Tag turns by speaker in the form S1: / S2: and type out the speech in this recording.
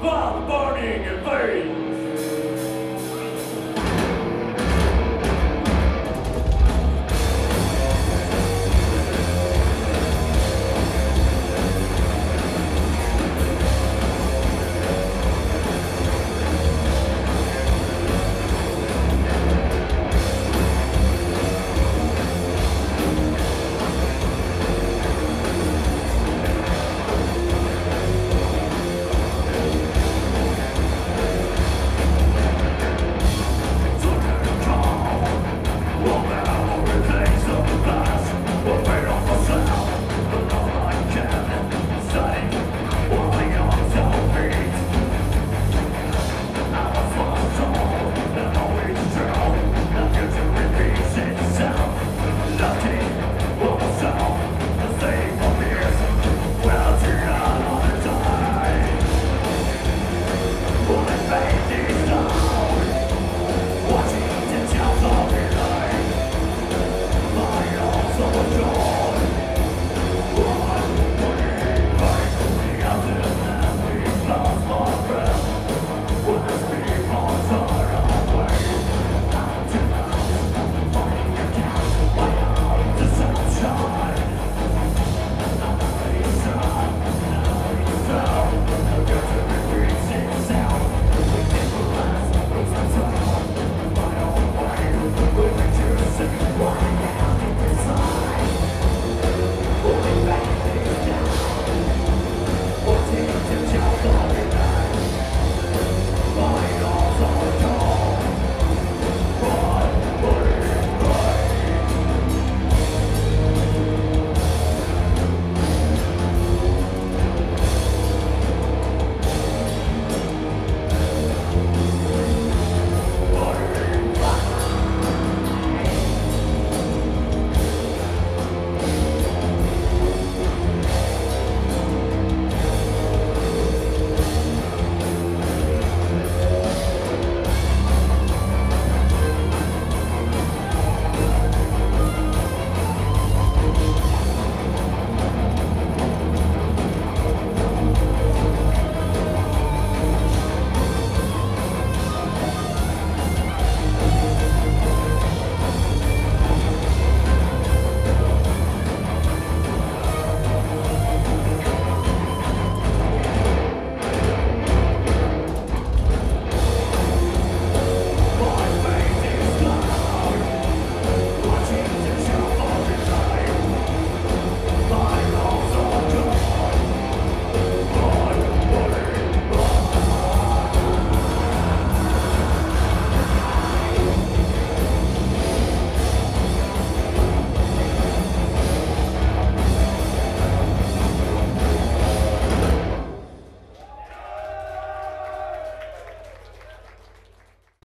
S1: Val burning in vain!